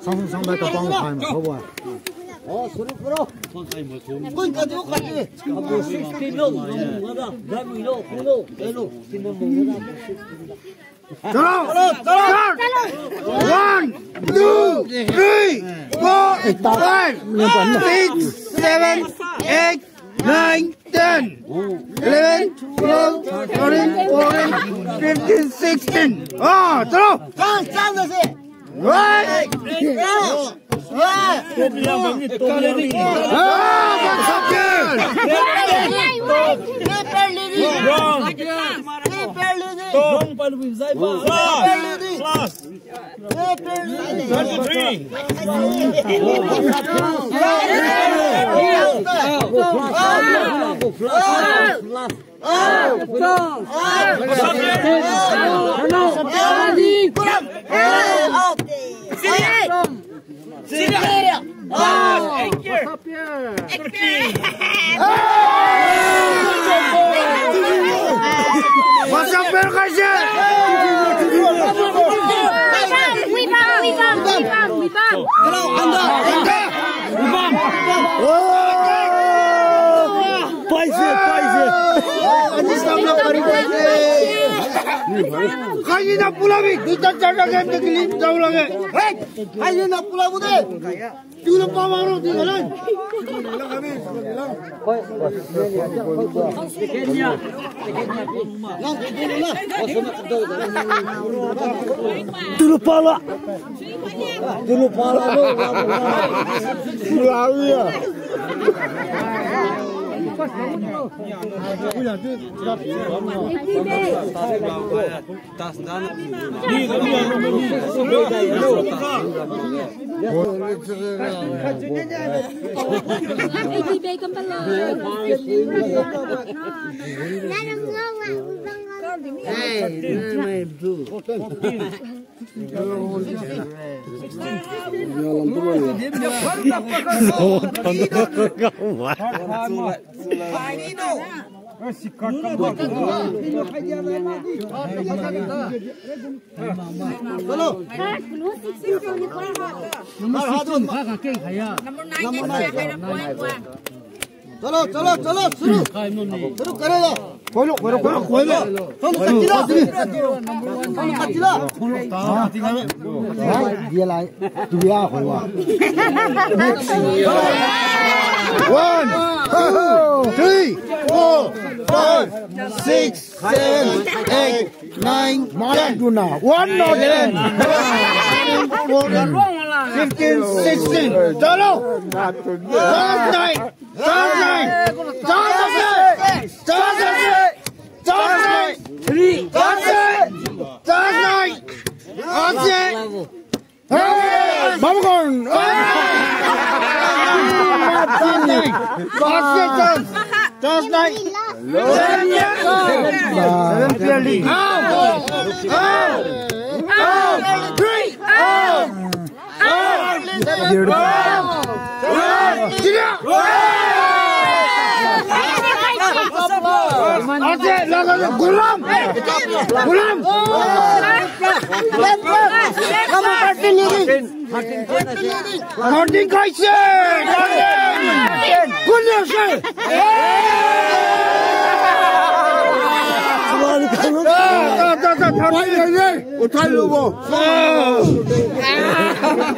上次上班到广汉好不好？ 어, 소리 풀어. 그러니까 뭐, Right. Oh, 安达，安达，你棒，安达，不好意，kaji na pulabi kita cara kan tekli jauh lagi hei kaji na pulabu deh tiada pawaro di jalan Dulu pala, dulu pala, pulawi ya. 我们两个我们两个我们两个我们两个我 चलो चलो चलो शुरू शुरू करेगा ಕೊಯ್ಲು ಕೊಯ್ಲು ಕೊಯ್ಲು ಕೊಯ್ಲು ಕೊಯ್ಲು ಕಚ್ಚಿದ ಕೊಯ್ಲು ಕಚ್ಚಿದ ದಿಯಲ ದಿಯ ಹೋವ One, two, three, four, five, six, seven, eight, nine, ten. Do now. One more ten. Fifteen, sixteen. Chalo. Thursday, Thursday, Thursday, Thursday. Last session. Just like Olympia League. Out! Out! Out! Three! Out! Out! Beautiful. Out! Out! That's it! Look at it! Gulam! Gulam! Left, left! Come on, 13 leading! 13 question! 13 question! 天，滚两水。哎大大大大大大大！我太牛了！啊！哈哈哈哈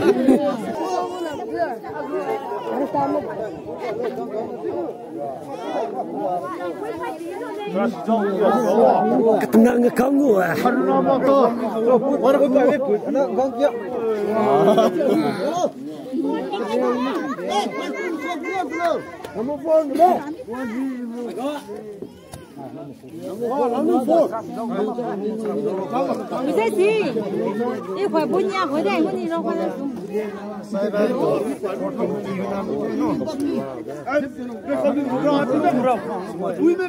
哈！Utanıyor bu. Nang kamu ah. Vì thế gì? Đi khỏi bốn nhà khỏi đây, có đi đâu qua đây. Uyme